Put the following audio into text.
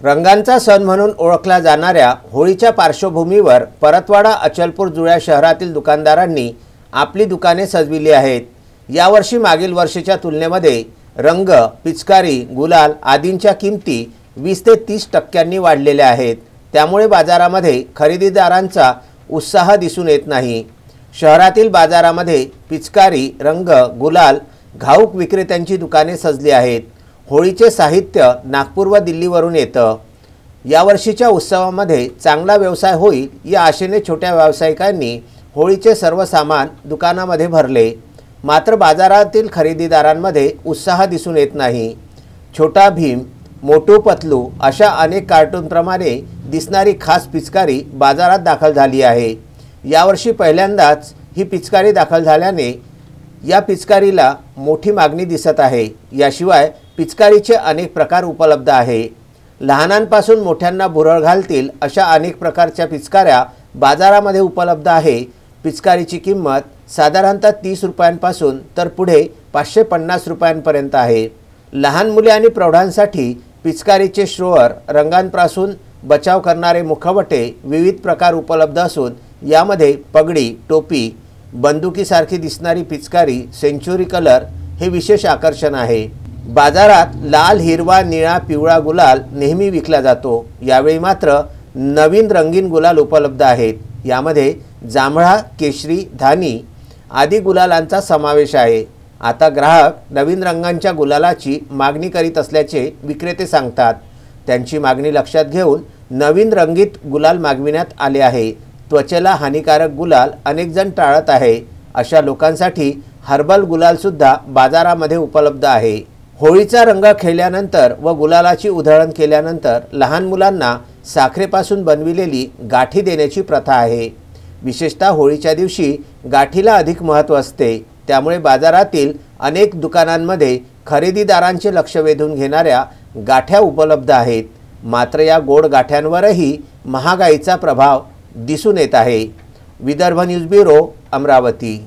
रंगांचा सण म्हणून ओळखल्या जाणाऱ्या होळीच्या पार्श्वभूमीवर परतवाडा अचलपूर जुळ्या शहरातील दुकानदारांनी आपली दुकाने सजविली आहेत. यावर्षी मागील वर्षीच्या तुलनेमध्ये रंग पिचकारी गुलाल आदींच्या किमती वीस ते तीस टक्क्यांनी वाढलेल्या आहेत. त्यामुळे बाजारामध्ये खरेदीदारांचा उत्साह दिसून येत नाही. शहरातील बाजारामध्ये पिचकारी रंग गुलाल घाऊक विक्रेत्यांची दुकाने सजली आहेत. होळीचे साहित्य नागपूर व दिल्लीवरून येतं. यावर्षीच्या उत्सवामध्ये चांगला व्यवसाय होईल या आशेने छोट्या व्यावसायिकांनी होळीचे सर्व सामान दुकानामध्ये भरले. मात्र बाजारातील खरेदीदारांमध्ये उत्साह दिसून येत नाही. छोटा भीम मोटू पतलू अशा अनेक कार्टूनप्रमाणे दिसणारी खास पिचकारी बाजारात दाखल झाली आहे. यावर्षी पहिल्यांदाच ही पिचकारी दाखल झाल्याने या पिचकारीला मोठी मागणी दिसत आहे. याशिवाय पिचकारीचे अनेक प्रकार उपलब्ध आहे. लहानांपासून मोठ्यांना भुरळ घालतील अशा अनेक प्रकारच्या पिचकाऱ्या बाजारामध्ये उपलब्ध आहे. पिचकारीची किंमत साधारणतः तीस रुपयांपासून तर पुढे पाचशे पन्नास रुपयांपर्यंत आहे. लहान मुले आणि प्रौढांसाठी पिचकारीचे श्रोअर रंगांपासून बचाव करणारे मुखवटे विविध प्रकार उपलब्ध असून यामध्ये पगडी टोपी बंदुकीसारखी दिसणारी पिचकारी सेंचुरी कलर हे विशेष आकर्षण आहे. बाजारात लाल हिरवा निळा पिवळा गुलाल नेहमी विकला जातो. यावेळी मात्र नवीन रंगीन गुलाल उपलब्ध आहेत. यामध्ये जांभळा केशरी धानी आदी गुलालांचा समावेश आहे. आता ग्राहक नवीन रंगांच्या गुलालाची मागणी करीत असल्याचे विक्रेते सांगतात. त्यांची मागणी लक्षात घेऊन नवीन रंगीत गुलाल मागविण्यात आले आहे. त्वचेला हानिकारक गुलाल अनेकजण टाळत आहे. अशा लोकांसाठी हर्बल गुलालसुद्धा बाजारामध्ये उपलब्ध आहे. होळीचा रंग खेळल्यानंतर व गुलालाची उधळण केल्यानंतर लहान मुलांना साखरेपासून बनविलेली गाठी देण्याची प्रथा आहे. विशेषतः होळीच्या दिवशी गाठीला अधिक महत्त्व असते. त्यामुळे बाजारातील अनेक दुकानांमध्ये खरेदीदारांचे लक्ष वेधून घेणाऱ्या गाठ्या उपलब्ध आहेत. मात्र या गोड गाठ्यांवरही महागाईचा प्रभाव दिसून येत आहे. Vidarbha news bureau Amravati.